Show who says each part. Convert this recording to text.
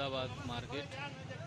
Speaker 1: Ahmedabad market.